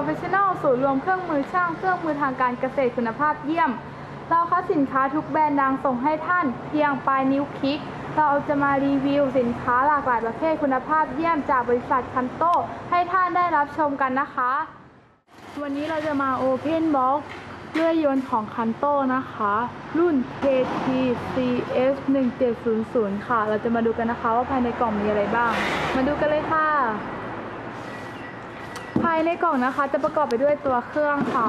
Professional ศูนย์รวมเครื่องมือช่างเครื่องมือทางการเกษตรคุณภาพเยี่ยม เราคัดสินค้าทุกแบรนด์ดังส่งให้ท่าน เพียงปลายนิ้วคลิก เราจะมารีวิวสินค้าหลากหลายประเภทคุณภาพเยี่ยมจากบริษัทคันโตให้ท่านได้รับชมกันนะคะ วันนี้เราจะมา Open Box เลื่อยยนต์ของคันโตนะคะ รุ่น KT CS 1700 ค่ะ เราจะมาดูกันนะคะว่าภายในกล่องมีอะไรบ้าง มาดูกันเลยค่ะ ภายในกล่องนะคะจะประกอบไปด้วยตัวเครื่องค่ะ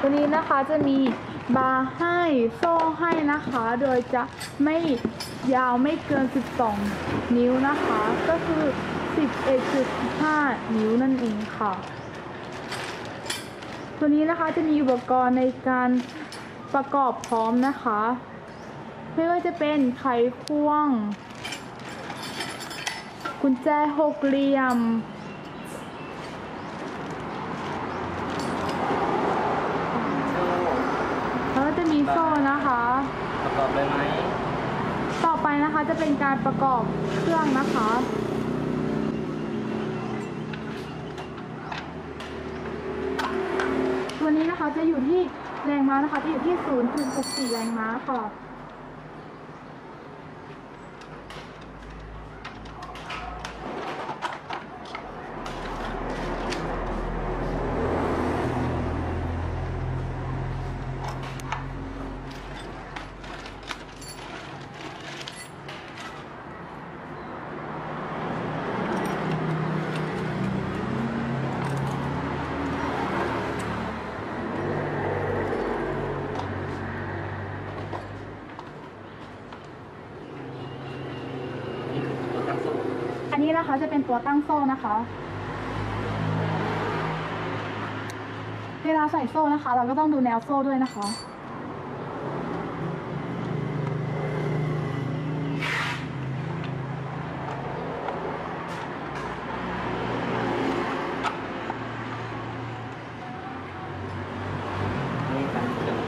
ตัวนี้นะคะจะมีบาร์ให้โซ่ให้นะคะ โดยจะไม่ยาวไม่เกิน 12 นิ้วนะคะ ก็คือ 11.5 นิ้วนั่นเองค่ะ ตัวนี้นะคะจะมีอุปกรณ์ในการประกอบพร้อมนะคะ ไม่ว่าจะเป็นไขควง กุญแจหกเหลี่ยม แล้วก็จะมีโซ่นะคะ ประก อบเลยไหม ต่อไปนะคะจะเป็นการประกอบเครื่องนะคะ ตัวนี้นะคะจะอยู่ที่แรงม้านะคะจะอยู่ที่ 0.64 แรงม้าค่ะ นะคะ จะเป็นตัวตั้งโซ่นะคะ เวลาใส่โซ่นะคะ เราก็ต้องดูแนวโซ่ด้วยนะคะการเครื่อง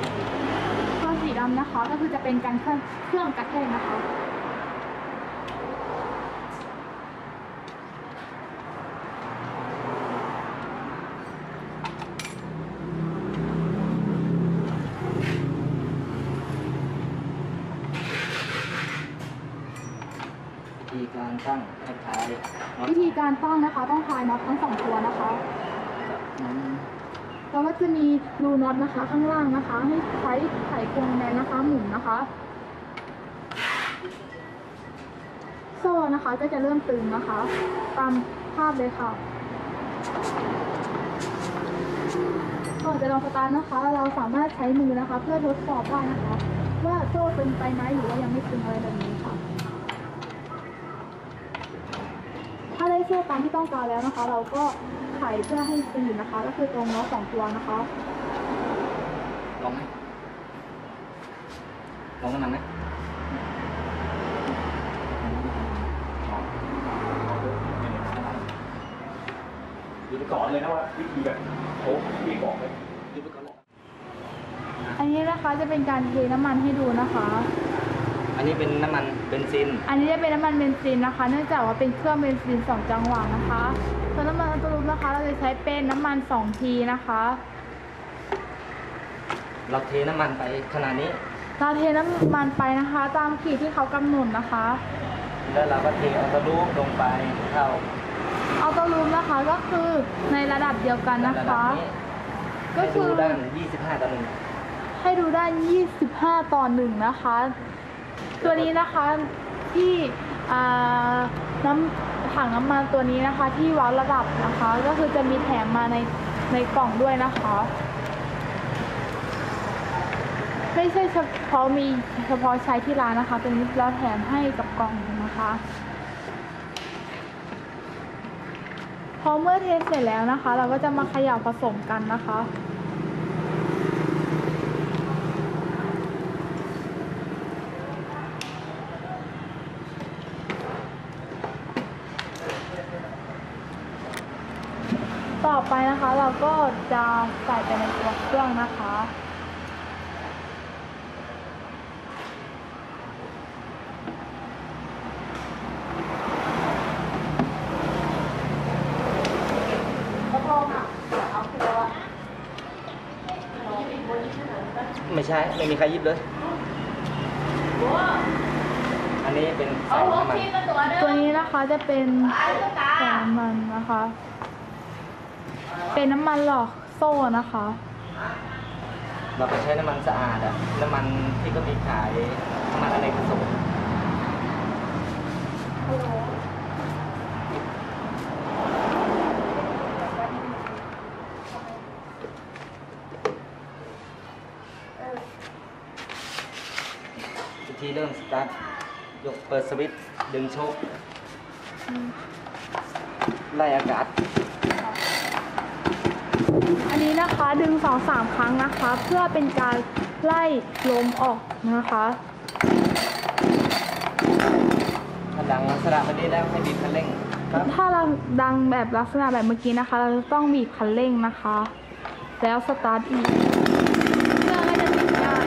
ตัวสีดำนะคะ ก็คือจะเป็นการเครื่องเครื่องกระแทกนะคะ ตั้งให้ท้ายน็อตวิธีการตั้งนะคะต้องคลายน็อตทั้งสองตัวนะคะอืมแล้วก็จะมีรูน็อตนะคะ ข้างล่างนะคะ ให้ใช้ไขควงแบนนะคะ หมุนนะคะ โซ่นะคะก็จะเริ่มตึงนะคะ ตามภาพเลยค่ะก่อนจะลองสตาร์ทนะคะ เราสามารถใช้มือนะคะ เพื่อทดสอบได้นะคะ ว่าโซ่ตึงไปไหมหรือว่ายังไม่ตึงอะไรแบบ นี้ค่ะถ้าได้โซ่ตามที่ต้องการแล้วนะคะ เราก็ไขเพื่อให้ตึงนะคะ ก็คือตรงน็อตสองตัวนะคะลองไหมลองกันมันไหมดูไปสก่ออนนเลยนะว่าวิธีแบบโค้ชที่บอกเลยดูไปก่อนเลยอันนี้นะคะจะเป็นการเทน้ำมันให้ดูนะคะ อันนี้เป็นน้ำมันเบนซิน อันนี้จะเป็นน้ำมันเบนซินนะคะ เนื่องจากว่าเป็นเครื่องเบนซินสองจังหวะนะคะ ส่วนน้ำมันอัตโนมัตินะคะ เราจะใช้เป็นน้ำมันสองทีนะคะ เราเทน้ำมันไปขนาดนี้ เราเทน้ำมันไปนะคะ ตามขีดที่เขากำหนดนะคะ แล้วเราก็เทออโตลูปลงไปเท่าเอาตัวรูมนะคะก็คือในระดับเดียวกันนะระดับคะนี้ก็ให้คืดูอด้าน25ต่อหนึ่งให้ดูได้25 ต่อหนึ่งนะคะ ตัวนี้นะคะที่น้ำถังน้ำมันตัวนี้นะคะ ที่วัดระดับนะคะ ก็คือจะมีแถมมาในในกล่องด้วยนะคะ ไม่ใช่เฉพาะมีเฉพาะใช้ที่ร้านนะคะตัวนี้เราแถมให้กับกล่องนะคะพอเมื่อเทสเสร็จแล้วนะคะ เราก็จะมาเขย่าผสมกันนะคะ ต่อไปนะคะเราก็จะใส่ไปในตัวเครื่องนะคะไม่ใช่ ไม่มีใครยิบเลย อันนี้เป็นสายมันตัวนี้นะคะจะเป็นสายน้มันนะคะ เป็นน้ำมันหลอกโซ่นะคะ เราไปใช้น้ำมันสะอาดอะน้ำมันที่ก็มีขายน้ำมันอะไรผสมวิธีเริ่มสตาร์ทยกเปิดสวิตช์ดึงโชคไล่อากาศ อันนี้นะคะดึงสองสามครั้งนะคะ เพื่อเป็นการไล่ลมออกนะคะถ้าดังลักษณะแบบนี้แล้วให้บีบคันเร่งครับถ้าเราดังแบบลักษณะแบบเมื่อกี้นะคะ เราจะต้องบีบคันเร่งนะคะ แล้วสตาร์ทอีกเครื่องก็จะติดง่าย